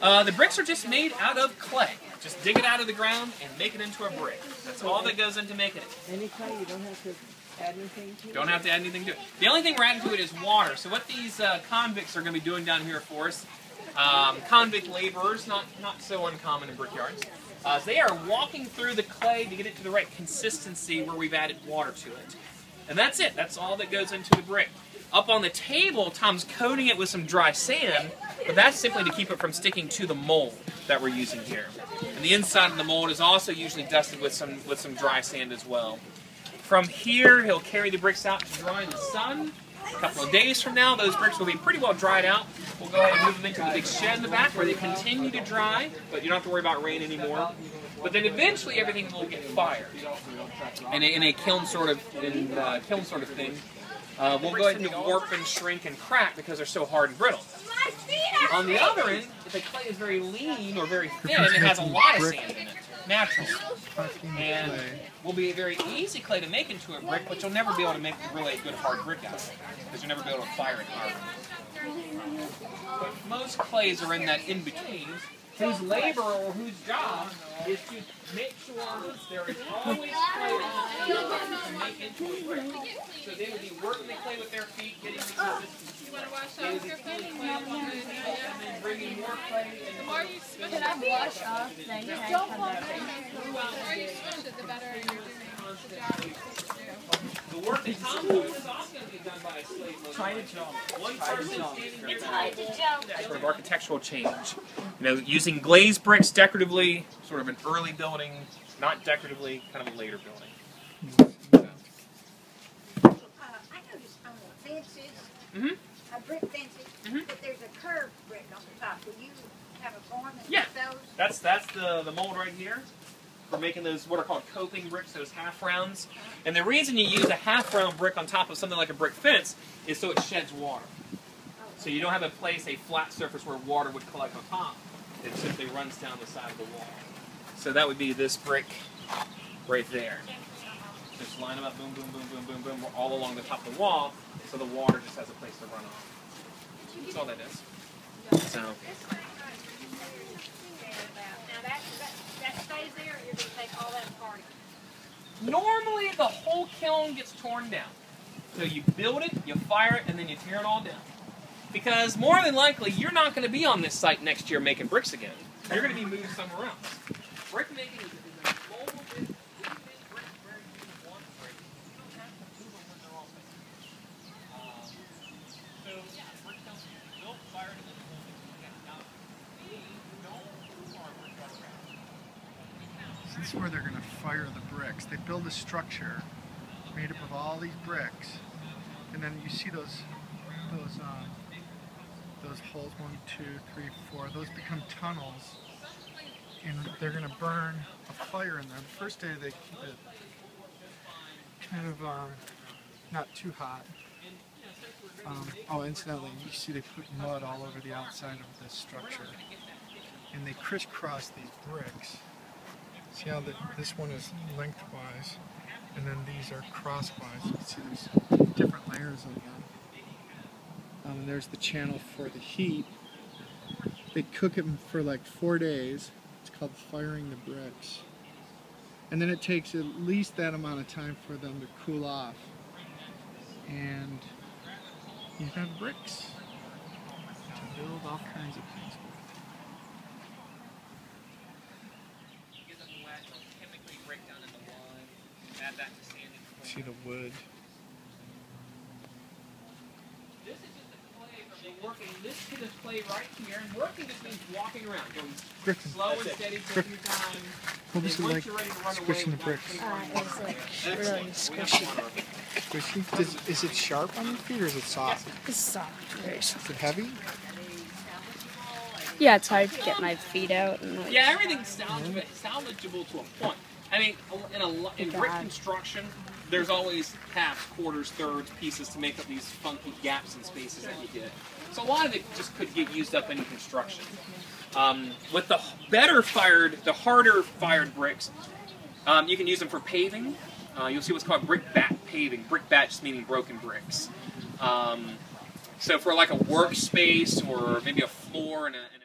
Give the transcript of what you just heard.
Uh, the bricks are just made out of clay. Just dig it out of the ground and make it into a brick. That's all that goes into making it. Any clay? You don't have to add anything to it? Don't have to add anything to it. The only thing we're adding to it is water. So what these uh, convicts are going to be doing down here for us, um, convict laborers, not not so uncommon in brickyards, uh, they are walking through the clay to get it to the right consistency where we've added water to it. And that's it. That's all that goes into the brick. Up on the table, Tom's coating it with some dry sand, but that's simply to keep it from sticking to the mold that we're using here. And the inside of the mold is also usually dusted with some with some dry sand as well. From here, he'll carry the bricks out to dry in the sun. A couple of days from now, those bricks will be pretty well dried out. We'll go ahead and move them into the big shed in the back where they continue to dry, but you don't have to worry about rain anymore. But then eventually everything will get fired in a, in a kiln sort of in uh, kiln sort of thing. Uh, we'll go ahead and warp and shrink and crack because they're so hard and brittle. On the other end, if the clay is very lean or very thin, it has a lot of sand in it, naturally. And will be a very easy clay to make into a brick, but you'll never be able to make really a good hard brick out of it because you'll never be able to fire it hard. But most clays are in that in between, whose labor or whose job is to make sure there is always clay on the table to make into a brick. So they would be working the clay with their feet, getting the consistency. They would be pulling clay up on the table and then bringing more clay and More you smush Can it, I wash off? Then can I come the more you smush it, the better you're doing the job you're supposed to do. The work that Tom does is also going to be done by a slave most Try to jump. One person standing It's hard to jump. sort of architectural change. You know, using glazed bricks decoratively, sort of an early building, not decoratively, kind of a later building. Uh, I noticed on the fences, Mhm. uh, brick fences, Mhm. that there's a curved brick on the top. Do you have a form that Yeah. does those? That's that's the, the mold right here for making those what are called coping bricks, those half rounds. And the reason you use a half round brick on top of something like a brick fence is so it sheds water. So you don't have a place, a flat surface where water would collect on top. It simply runs down the side of the wall. So that would be this brick right there. Just line them up, boom, boom, boom, boom, boom, boom, all along the top of the wall, so the water just has a place to run off. That's all that is. So. Normally, the whole kiln gets torn down. So you build it, you fire it, and then you tear it all down. Because more than likely, you're not going to be on this site next year making bricks again. You're going to be moved somewhere else. Brick making is, a global business. You can make bricks where you want bricks. You don't have to move them when they're all made. Um, so, yeah, brick kilns built, fired, and then the whole thing's taken down. We don't move our brick around. This is where they're going to fire the bricks. They build a structure made up of all these bricks, and then you see those those uh, those holes one, two, three, four. Those become tunnels, and they're going to burn a fire in there. The first day they keep it kind of um, not too hot. Um, oh, incidentally, you see they put mud all over the outside of this structure, and they crisscross these bricks. See how the, this one is lengthwise, and then these are crosswise. You can see there's different layers of them. Um, and there's the channel for the heat. They cook them for like four days. It's called firing the bricks. And then it takes at least that amount of time for them to cool off. And you have bricks to build all kinds of things with. Get them wet, they'll chemically break down into lime, add that to sand and See the wood. This is just a clay from the working. This kid is clay right here, and working just means walking around, going Griffin, slow and steady for a few times. what was it like you're ready to run away, squishing the it's bricks? not Uh, it's like really squishy. Squishy? Does, is it sharp on your feet or is it soft? It's soft, very soft. Is it heavy? Yeah, it's hard to get my feet out and like. Yeah, everything's salvageable, salvageable to a point. I mean, in a in brick construction, there's always halves, quarters, thirds, pieces to make up these funky gaps and spaces that you get. So a lot of it just could get used up in construction. Um, with the better fired, the harder fired bricks, um, you can use them for paving. Uh, you'll see what's called brick bat paving. Brick bat just meaning broken bricks. Um, so for like a workspace or maybe a floor and a, in